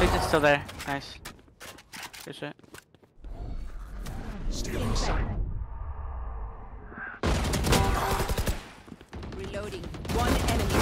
He's just still there. Nice. Good shit. Stealing sight. Reloading. One enemy